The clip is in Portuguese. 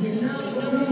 Não, não.